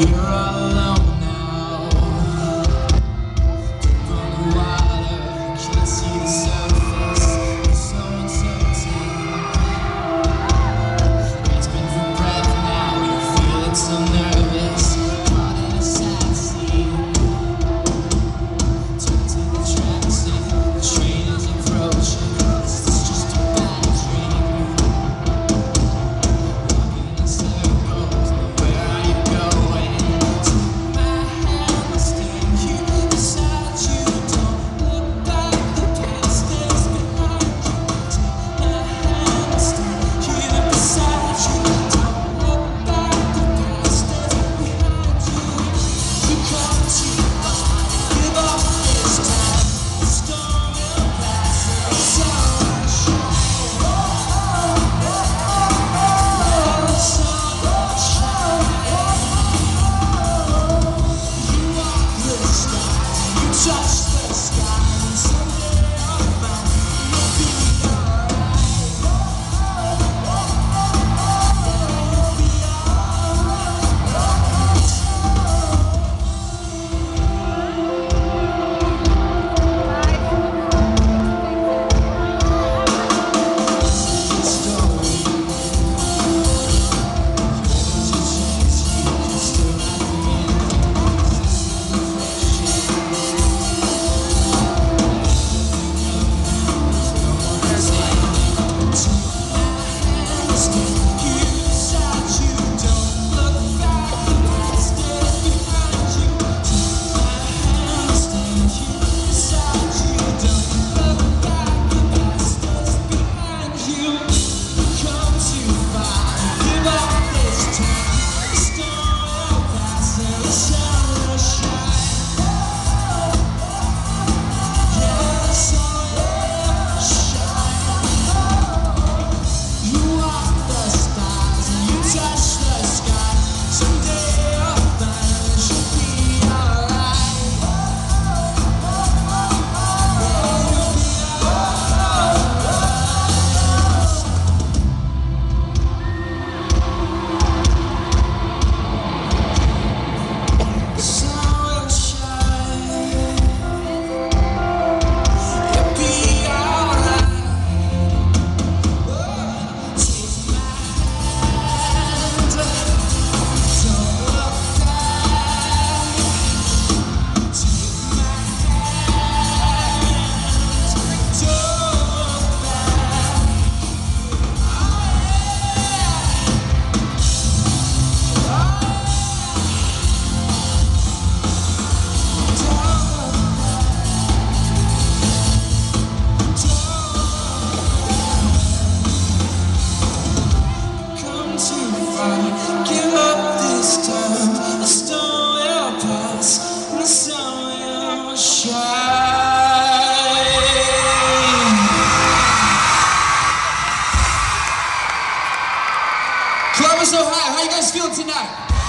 Yeah. was so high. How you guys feel tonight?